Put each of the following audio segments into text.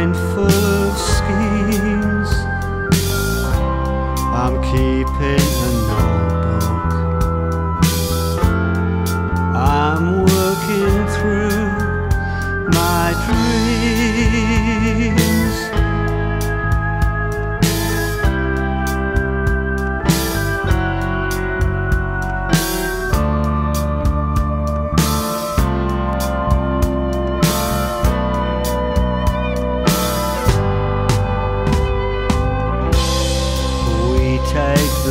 mind full of schemes. I'm keeping a note.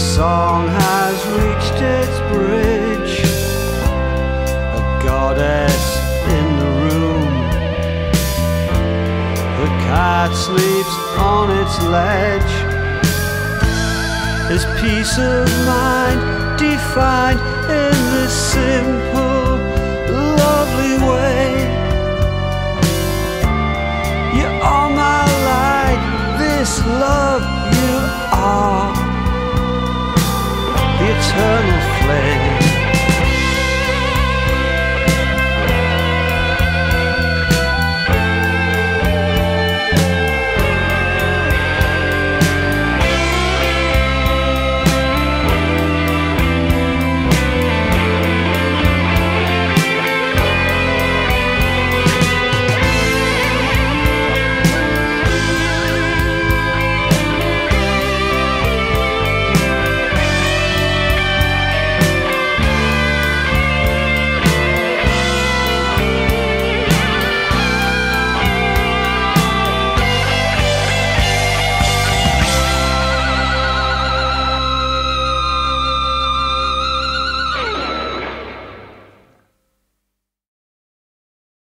song has reached its bridge. A goddess in the room. The cat sleeps on its ledge. Is peace of mind defined in this simple, lovely way? You're all my light, this love. eternal flame.